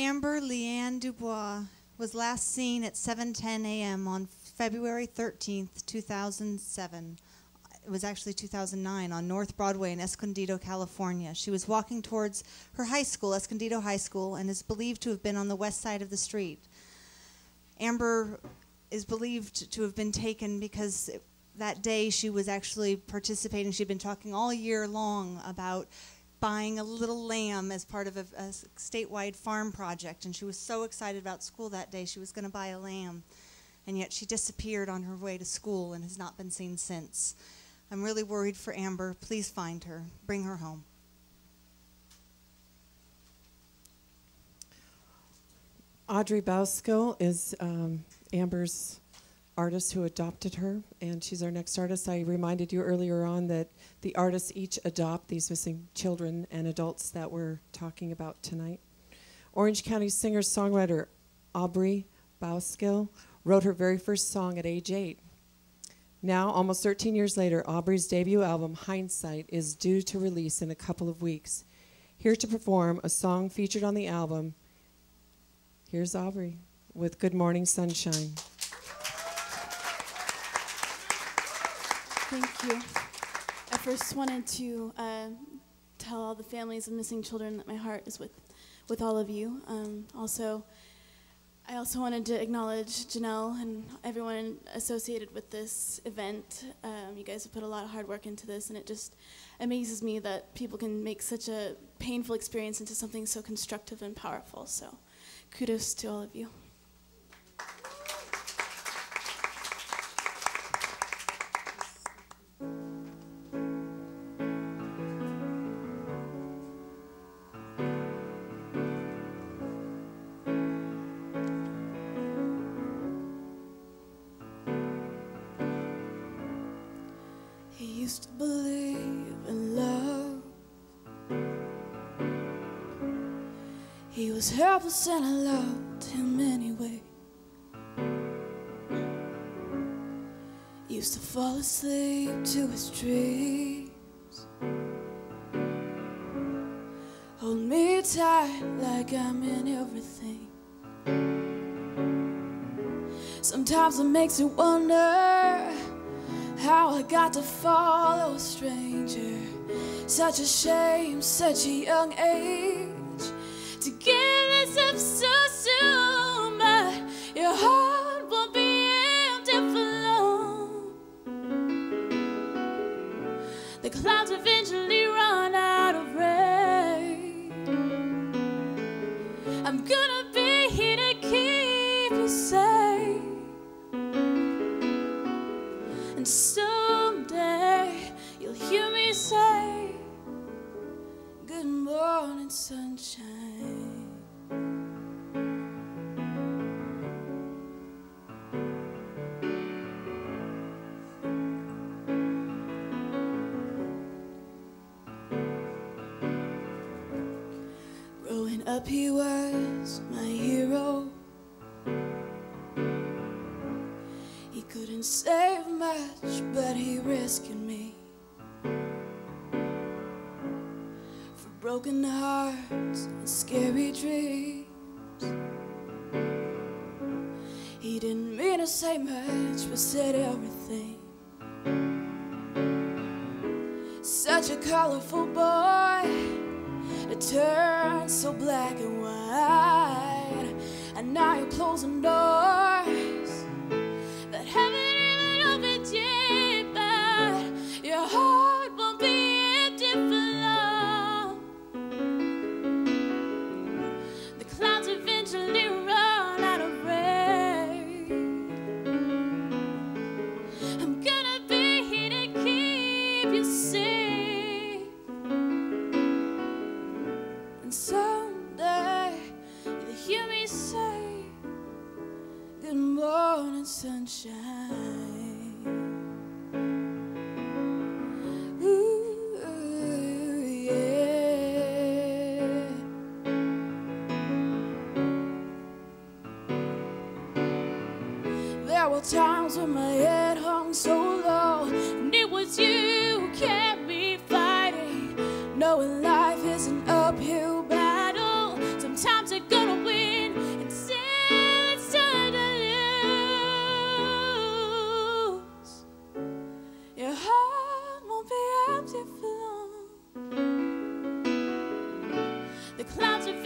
Amber Leanne Dubois was last seen at 7:10 a.m. on February 13th, 2007. It was actually 2009 on North Broadway in Escondido, California. She was walking towards her high school, Escondido High School, and is believed to have been on the west side of the street. Amber is believed to have been taken because that day she was actually participating. She'd been talking all year long about buying a little lamb as part of a, a statewide farm project, and she was so excited about school that day she was going to buy a lamb, and yet she disappeared on her way to school and has not been seen since. I'm really worried for Amber. Please find her, bring her home. Aubrey Bauskill is um, Amber's artist who adopted her, and she's our next artist. I reminded you earlier on that the artists each adopt these missing children and adults that we're talking about tonight. Orange County singer songwriter Aubrey Bauskill wrote her very first song at age eight. Now, almost 13 years later, Aubrey's debut album, Hindsight, is due to release in a couple of weeks. Here to perform a song featured on the album, here's Aubrey with Good Morning Sunshine. Thank you. I first wanted to uh, tell all the families of missing children that my heart is with, with all of you. Um, also, I also wanted to acknowledge Janelle and everyone associated with this event. Um, you guys have put a lot of hard work into this, and it just amazes me that people can make such a painful experience into something so constructive and powerful. So, kudos to all of you. He used to believe in love. He was helpless and I loved him anyway. Used to fall asleep to his dreams. Hold me tight like I'm in everything. Sometimes it makes you wonder how I got to follow a stranger. Such a shame, such a young age to give this up so soon. But your heart won't be empty for long. The clouds eventually run out of rain. I'm gonna And someday you'll hear me say, Good morning, sunshine. Growing up, he was my hero. Couldn't save much, but he rescued me. For broken hearts and scary dreams. He didn't mean to say much, but said everything. Such a colorful boy that turned so black and white. And now you're closing doors sunshine. Ooh, yeah. There were times when my head hung so low, and it was you who kept me fighting. Knowing life is an uphill battle, sometimes you're gonna clouds of